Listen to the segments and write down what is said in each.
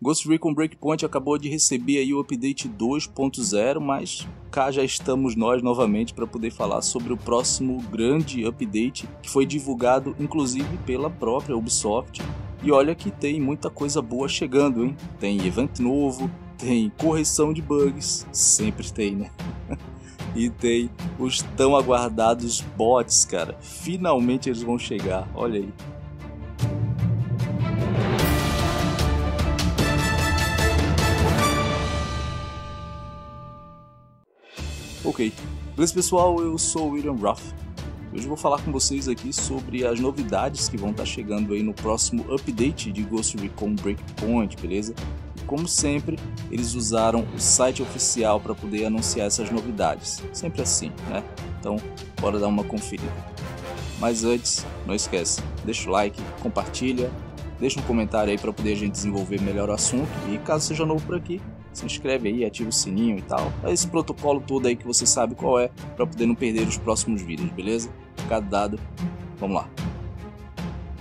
Ghost Recon Breakpoint acabou de receber aí o update 2.0, mas cá já estamos nós novamente para poder falar sobre o próximo grande update que foi divulgado inclusive pela própria Ubisoft. E olha que tem muita coisa boa chegando, hein? Tem evento novo, tem correção de bugs, sempre tem, né? e tem os tão aguardados bots, cara. Finalmente eles vão chegar, olha aí. Ok, beleza pessoal, eu sou o William Ruff. Hoje eu vou falar com vocês aqui sobre as novidades que vão estar chegando aí no próximo update de Ghost Recon Breakpoint, beleza? E como sempre, eles usaram o site oficial para poder anunciar essas novidades. Sempre assim, né? Então, bora dar uma conferida. Mas antes, não esquece, deixa o like, compartilha, deixa um comentário aí para poder a gente desenvolver melhor o assunto e caso seja novo por aqui, se inscreve aí, ativa o sininho e tal. Esse protocolo todo aí que você sabe qual é para poder não perder os próximos vídeos, beleza? Cada dado, vamos lá.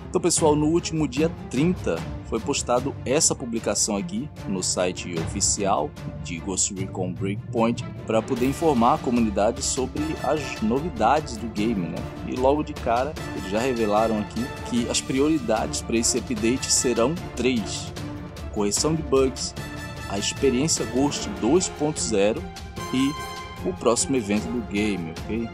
Então, pessoal, no último dia 30 foi postado essa publicação aqui no site oficial de Ghost Recon Breakpoint para poder informar a comunidade sobre as novidades do game, né? E logo de cara, eles já revelaram aqui que as prioridades para esse update serão três: correção de bugs, a experiência Ghost 2.0 e o próximo evento do game, ok?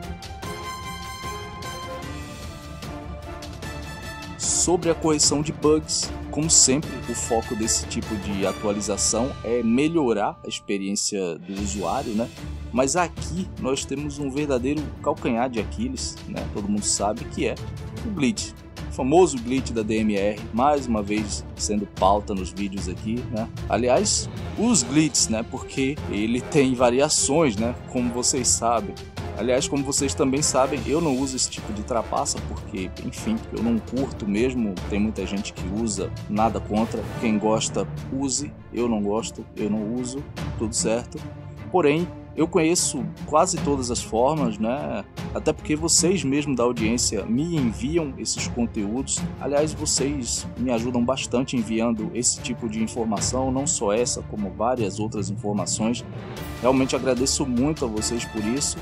Sobre a correção de bugs, como sempre, o foco desse tipo de atualização é melhorar a experiência do usuário, né? Mas aqui nós temos um verdadeiro calcanhar de Aquiles, né? Todo mundo sabe que é o glitch famoso glitch da DMR, mais uma vez sendo pauta nos vídeos aqui, né? Aliás, os glitches, né? Porque ele tem variações, né? Como vocês sabem. Aliás, como vocês também sabem, eu não uso esse tipo de trapaça porque, enfim, eu não curto mesmo. Tem muita gente que usa, nada contra. Quem gosta, use. Eu não gosto, eu não uso, tudo certo. Porém, eu conheço quase todas as formas, né? Até porque vocês mesmo da audiência me enviam esses conteúdos. Aliás, vocês me ajudam bastante enviando esse tipo de informação, não só essa, como várias outras informações. Realmente agradeço muito a vocês por isso,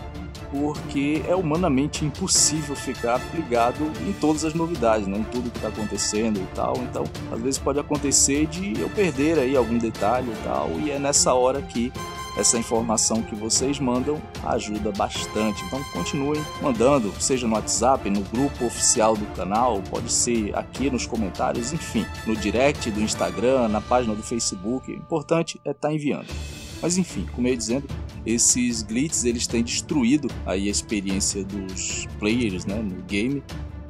porque é humanamente impossível ficar ligado em todas as novidades, né? em tudo que está acontecendo e tal. Então, às vezes pode acontecer de eu perder aí algum detalhe e tal, e é nessa hora que essa informação que vocês mandam ajuda bastante. Então continuem mandando, seja no WhatsApp, no grupo oficial do canal, pode ser aqui nos comentários, enfim, no direct do Instagram, na página do Facebook. O importante é estar tá enviando. Mas enfim, como eu ia dizendo, esses glitches eles têm destruído aí a experiência dos players né, no game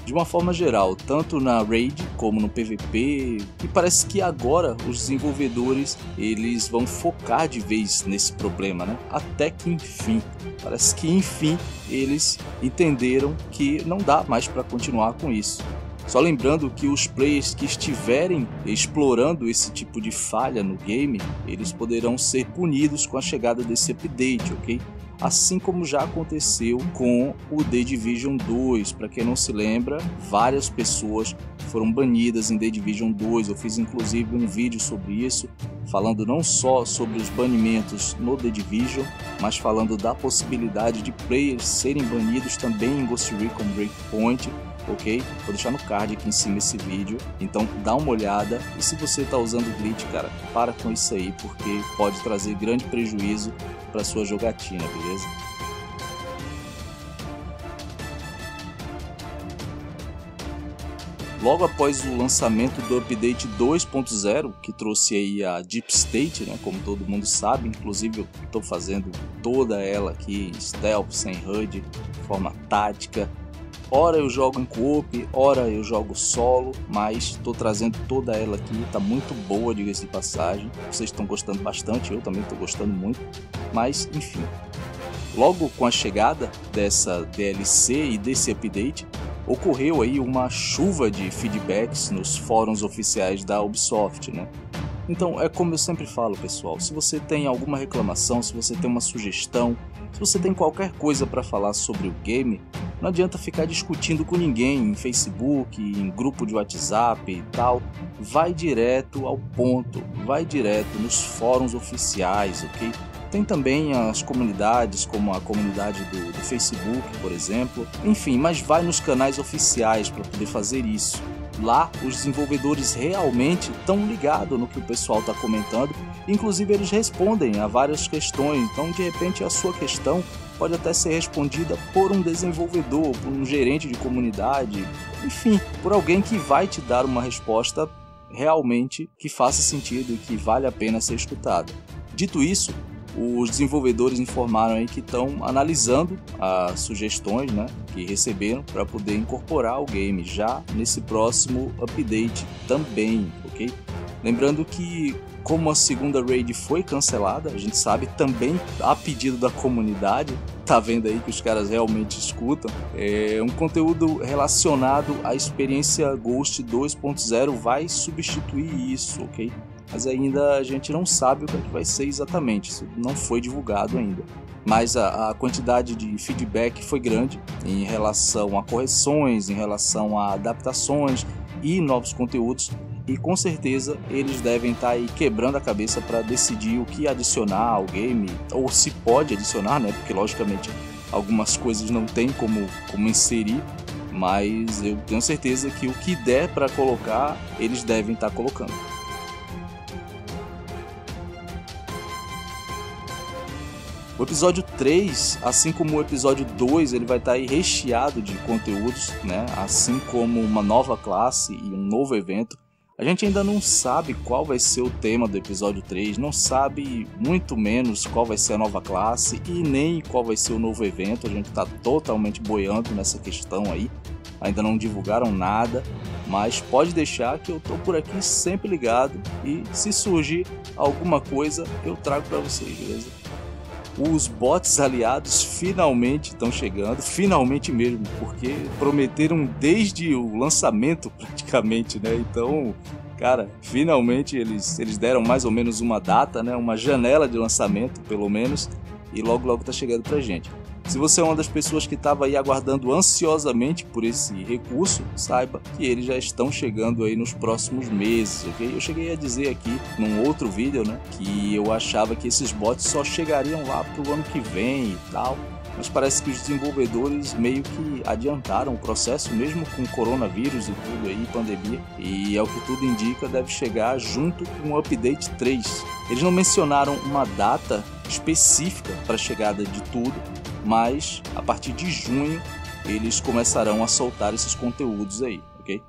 de uma forma geral, tanto na raid como no PVP. E parece que agora os desenvolvedores eles vão focar de vez nesse problema, né? Até que enfim, parece que enfim eles entenderam que não dá mais para continuar com isso. Só lembrando que os players que estiverem explorando esse tipo de falha no game, eles poderão ser punidos com a chegada desse update, ok? Assim como já aconteceu com o The Division 2. Para quem não se lembra, várias pessoas foram banidas em The Division 2. Eu fiz inclusive um vídeo sobre isso, falando não só sobre os banimentos no The Division, mas falando da possibilidade de players serem banidos também em Ghost Recon Breakpoint ok? Vou deixar no card aqui em cima esse vídeo, então dá uma olhada e se você está usando glitch, cara, para com isso aí porque pode trazer grande prejuízo para sua jogatina, beleza? Logo após o lançamento do update 2.0, que trouxe aí a Deep State, né, como todo mundo sabe, inclusive eu estou fazendo toda ela aqui stealth, sem HUD, de forma tática, Ora eu jogo em co-op, ora eu jogo solo, mas estou trazendo toda ela aqui, tá muito boa, diga-se de passagem. Vocês estão gostando bastante, eu também estou gostando muito. Mas, enfim, logo com a chegada dessa DLC e desse update, ocorreu aí uma chuva de feedbacks nos fóruns oficiais da Ubisoft, né? Então, é como eu sempre falo, pessoal, se você tem alguma reclamação, se você tem uma sugestão, se você tem qualquer coisa para falar sobre o game, Não adianta ficar discutindo com ninguém em Facebook, em grupo de WhatsApp e tal. Vai direto ao ponto, vai direto nos fóruns oficiais, ok? Tem também as comunidades, como a comunidade do, do Facebook, por exemplo. Enfim, mas vai nos canais oficiais para poder fazer isso. Lá, os desenvolvedores realmente estão ligados no que o pessoal está comentando. Inclusive, eles respondem a várias questões. Então, de repente, a sua questão pode até ser respondida por um desenvolvedor, por um gerente de comunidade, enfim, por alguém que vai te dar uma resposta realmente que faça sentido e que vale a pena ser escutada. Dito isso, os desenvolvedores informaram aí que estão analisando as sugestões né, que receberam para poder incorporar o game já nesse próximo update também, ok? Lembrando que como a segunda raid foi cancelada, a gente sabe também a pedido da comunidade, tá vendo aí que os caras realmente escutam, é um conteúdo relacionado à experiência Ghost 2.0 vai substituir isso, ok? mas ainda a gente não sabe o que, é que vai ser exatamente, isso não foi divulgado ainda. Mas a, a, quantidade de feedback foi grande em relação a correções, em relação a adaptações e novos conteúdos. E com certeza eles devem estar aí quebrando a cabeça para decidir o que adicionar ao game, ou se pode adicionar, né? Porque logicamente algumas coisas não tem como, como inserir, mas eu tenho certeza que o que der para colocar, eles devem estar colocando. O episódio 3, assim como o episódio 2, ele vai estar aí recheado de conteúdos, né? Assim como uma nova classe e um novo evento. A gente ainda não sabe qual vai ser o tema do episódio 3, não sabe muito menos qual vai ser a nova classe e nem qual vai ser o novo evento. A gente está totalmente boiando nessa questão aí. Ainda não divulgaram nada, mas pode deixar que eu tô por aqui sempre ligado e se surgir alguma coisa eu trago para vocês, beleza? Os bots aliados finalmente estão chegando, finalmente mesmo, porque prometeram desde o lançamento praticamente, né? Então, cara, finalmente eles, eles deram mais ou menos uma data, né? Uma janela de lançamento, pelo menos, e logo logo tá chegando pra gente. Se você é uma das pessoas que estava aí aguardando ansiosamente por esse recurso, saiba que eles já estão chegando aí nos próximos meses, ok? Eu cheguei a dizer aqui num outro vídeo, né, que eu achava que esses bots só chegariam lá pro ano que vem e tal mas parece que os desenvolvedores meio que adiantaram o processo, mesmo com coronavírus e tudo aí, pandemia, e é o que tudo indica, deve chegar junto com o update 3. Eles não mencionaram uma data específica para a chegada de tudo, mas a partir de junho eles começarão a soltar esses conteúdos aí, ok?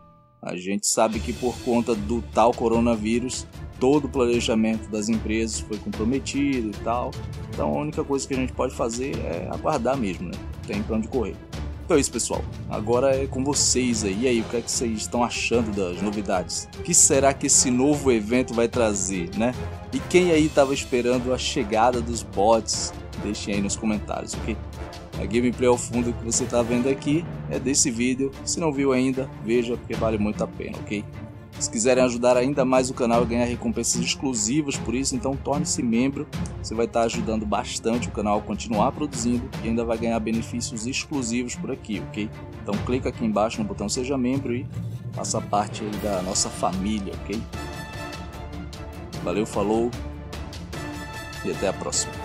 A gente sabe que por conta do tal coronavírus, todo o planejamento das empresas foi comprometido e tal. Então a única coisa que a gente pode fazer é aguardar mesmo, né? Tem pra onde correr. Então é isso, pessoal. Agora é com vocês aí. E aí, o que é que vocês estão achando das novidades? O que será que esse novo evento vai trazer, né? E quem aí estava esperando a chegada dos bots? Deixem aí nos comentários, ok? A gameplay ao fundo que você está vendo aqui é desse vídeo. Se não viu ainda, veja porque vale muito a pena, ok? Se quiserem ajudar ainda mais o canal e ganhar recompensas exclusivas por isso, então torne-se membro. Você vai estar ajudando bastante o canal a continuar produzindo e ainda vai ganhar benefícios exclusivos por aqui, ok? Então clica aqui embaixo no botão seja membro e faça parte da nossa família, ok? Valeu, falou e até a próxima.